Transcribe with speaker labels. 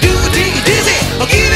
Speaker 1: do dizzy, or give